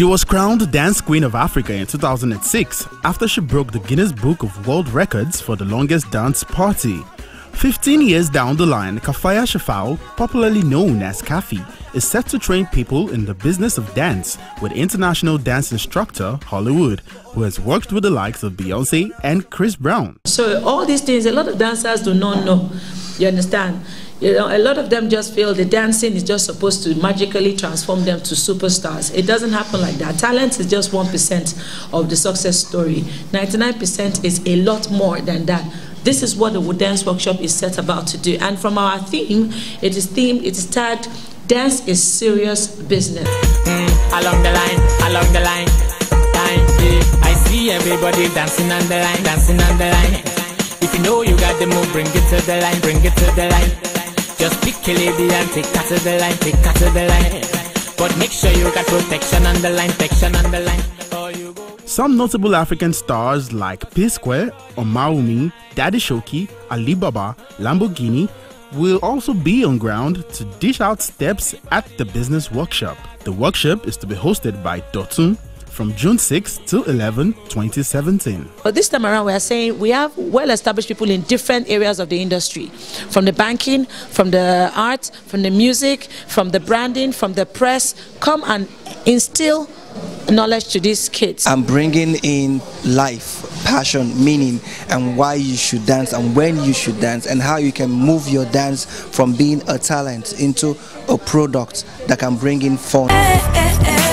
She was crowned Dance Queen of Africa in 2006 after she broke the Guinness Book of World Records for the longest dance party. 15 years down the line, Kafaya Shafau, popularly known as Kaffy, is set to train people in the business of dance with international dance instructor Hollywood, who has worked with the likes of Beyonce and Chris Brown. So all these things, a lot of dancers do not know. You understand? You know, a lot of them just feel the dancing is just supposed to magically transform them to superstars. It doesn't happen like that. Talent is just 1% of the success story. 99% is a lot more than that. This is what the Wood Dance Workshop is set about to do. And from our theme, it is themed, it is tagged, Dance is Serious Business. Mm, along the line, along the line, line yeah. I see everybody dancing on the line, dancing on the line. If you know you got the move, bring it to the line, bring it to the line. Just pick a lady and take her to the line, take her to the line. But make sure you got protection on the line, protection on the line. Some notable African stars like P Square, Omawumi, Daddy Showkey, Alibaba, Lamborghini will also be on ground to dish out steps at the business workshop. The workshop is to be hosted by Dotun from June 6 to 11, 2017. But this time around, we are saying we have well established people in different areas of the industry from the banking, from the art, from the music, from the branding, from the press. Come and instill knowledge to these kids. I'm bringing in life, passion, meaning, and why you should dance and when you should dance, and how you can move your dance from being a talent into a product that can bring in fun. Hey, hey, hey.